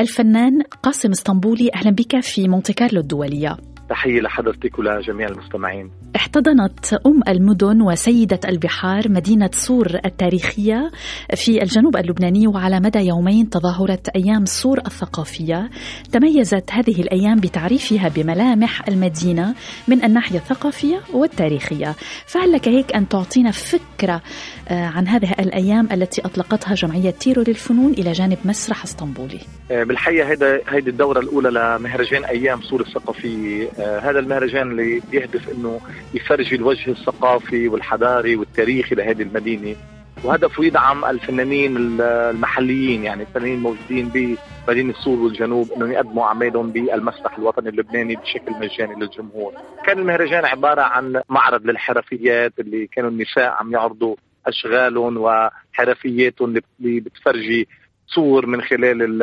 الفنان قاسم اسطنبولي أهلا بك في مونتي كارلو الدولية. تحية لحضرتك ولجميع المستمعين. احتضنت أم المدن وسيدة البحار مدينة صور التاريخية في الجنوب اللبناني وعلى مدى يومين تظاهرت أيام صور الثقافية. تميزت هذه الأيام بتعريفها بملامح المدينة من الناحية الثقافية والتاريخية. فهل لك هيك أن تعطينا فكرة آه، عن هذه الأيام التي أطلقتها جمعية تيرو للفنون إلى جانب مسرح اسطنبولي؟ آه، بالحقيقة هيدا هيدي الدورة الأولى لمهرجان أيام صور الثقافية هذا المهرجان اللي بيهدف أنه يفرجي الوجه الثقافي والحضاري والتاريخي لهذه المدينة وهدفه يدعم الفنانين المحليين يعني الفنانين الموجودين بمدينة صور والجنوب إنهم يقدموا أعمالهم بالمسرح الوطني اللبناني بشكل مجاني للجمهور. كان المهرجان عبارة عن معرض للحرفيات اللي كانوا النساء عم يعرضوا أشغالهم وحرفياتهم اللي بتفرجي صور من خلال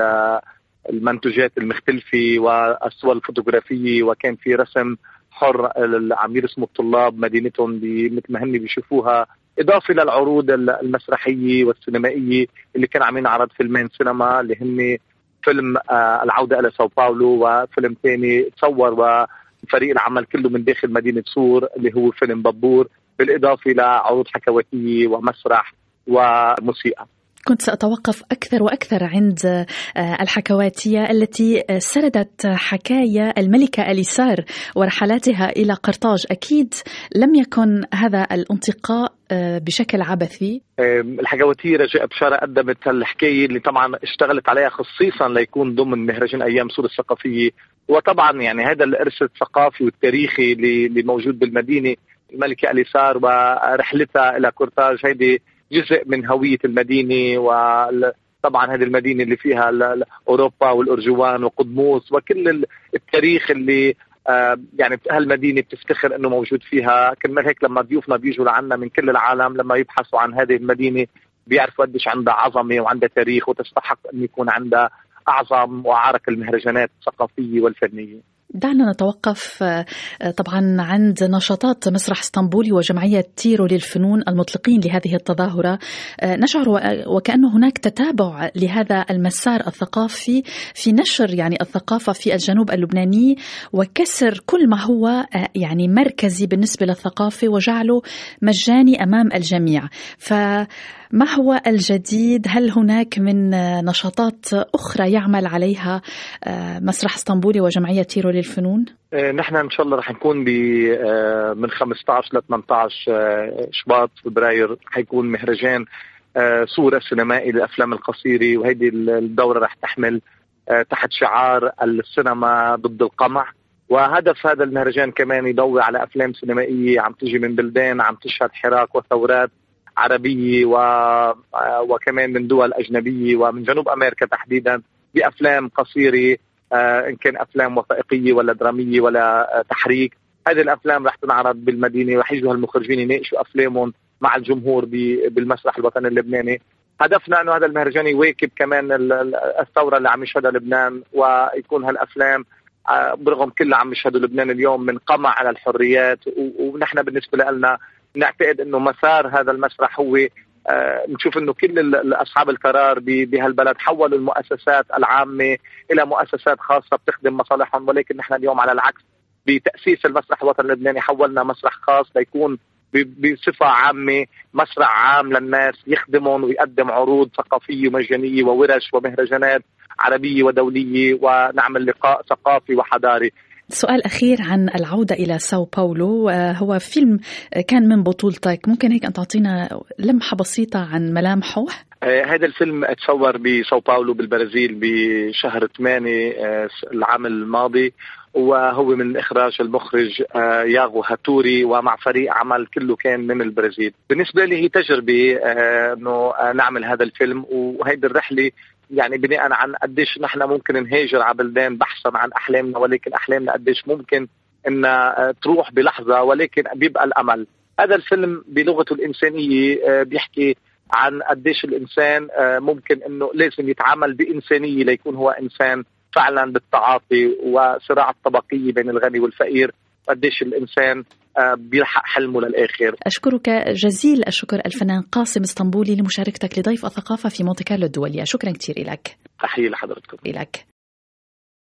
المنتوجات المختلفة والصور الفوتوغرافية وكان في رسم حر عم يرسموا الطلاب مدينتهم مثل ما هن بيشوفوها. إضافة للعروض المسرحية والسينمائية اللي كان عم ينعرض فيلمين سينما اللي هن فيلم آه، العودة إلى ساو باولو وفيلم ثاني تصور وفريق العمل كله من داخل مدينة صور اللي هو فيلم بابور بالإضافة لعروض حكواتية ومسرح وموسيقى. كنت سأتوقف أكثر وأكثر عند آه، الحكواتية التي سردت حكايا الملكة أليسار ورحلاتها إلى قرطاج. أكيد لم يكن هذا الانتقاء آه، بشكل عبثي؟ الحكواتية رجاء بشارة قدمت هالحكاية اللي طبعا اشتغلت عليها خصيصا ليكون ضمن مهرجان أيام سور الثقافية. وطبعا يعني هذا الإرث الثقافي والتاريخي اللي موجود بالمدينة الملكة أليسار ورحلتها إلى قرطاج هيدي جزء من هوية المدينة وطبعا هذه المدينة اللي فيها أوروبا والأرجوان وقدموس وكل التاريخ اللي آه، يعني هالمدينة بتفتخر إنه موجود فيها. كرمال هيك لما ضيوفنا بيجوا لعنا من كل العالم لما يبحثوا عن هذه المدينة بيعرفوا قديش عندها عظمة وعندها تاريخ وتستحق إن يكون عندها أعظم واعرق المهرجانات الثقافية والفنية. دعنا نتوقف آه، طبعا عند نشاطات مسرح اسطنبولي وجمعية تيرو للفنون المطلقين لهذه التظاهرة آه، نشعر وكأن هناك تتابع لهذا المسار الثقافي في نشر يعني الثقافة في الجنوب اللبناني وكسر كل ما هو آه، يعني مركزي بالنسبة للثقافة وجعله مجاني أمام الجميع ف ما هو الجديد؟ هل هناك من نشاطات أخرى يعمل عليها مسرح اسطنبولي وجمعية تيرو للفنون؟ آه، نحن إن شاء الله رح نكون آه، من 15 ل 18 شباط فبراير. حيكون مهرجان صورة سينمائي للأفلام القصيرة وهيدي الدورة رح تحمل تحت شعار السينما ضد القمع. وهدف هذا المهرجان كمان يضوي على أفلام سينمائية عم تجي من بلدان عم تشهد حراك وثورات عربية و... وكمان من دول أجنبية ومن جنوب أمريكا تحديدا بأفلام قصيرة. آه، إن كان أفلام وثائقية ولا درامية ولا آه، تحريك. هذه الأفلام رح تنعرض بالمدينة رح يجوا هالمخرجين يناقشوا أفلامهم مع الجمهور بالمسرح الوطني اللبناني. هدفنا إنه هذا المهرجان يواكب كمان الثورة اللي عم يشهدها لبنان ويكون هالأفلام آه، برغم كل عم يشهدوا لبنان اليوم من قمع على الحريات ونحن بالنسبة لنا نعتقد إنه مسار هذا المسرح هو آه نشوف إنه كل أصحاب القرار بهالبلد حولوا المؤسسات العامة إلى مؤسسات خاصة بتخدم مصالحهم ولكن نحن اليوم على العكس. بتأسيس المسرح الوطني اللبناني حولنا مسرح خاص ليكون بصفة عامة مسرح عام للناس يخدمهم ويقدم عروض ثقافية مجانية وورش ومهرجانات عربية ودولية ونعمل لقاء ثقافي وحضاري. سؤال أخير عن العودة إلى ساو باولو. آه، هو فيلم كان من بطولتك ممكن هيك أن تعطينا لمحة بسيطة عن ملامحه آه، هذا الفيلم تصور بساو باولو بالبرازيل بشهر 8 آه، العام الماضي. وهو من إخراج المخرج ياغو هاتوري ومع فريق عمل كله كان من البرازيل. بالنسبة لي هي تجربة إنه نعمل هذا الفيلم. وهيدي الرحلة يعني بناء عن قديش نحن ممكن نهاجر على بلدان بحثا عن أحلامنا ولكن أحلامنا قديش ممكن إنها تروح بلحظة ولكن بيبقى الأمل. هذا الفيلم بلغته الإنسانية آه، بيحكي عن قديش الإنسان آه، ممكن إنه لازم يتعامل بإنسانية ليكون هو إنسان فعلا بالتعاطي وصراع الطبقية بين الغني والفقير قديش الإنسان بيلحق حلمه للآخر. أشكرك جزيل الشكر الفنان قاسم إسطنبولي لمشاركتك لضيف الثقافة في مونتي كارلو الدوليه شكرا كثير لك تحيه لحضرتكم لك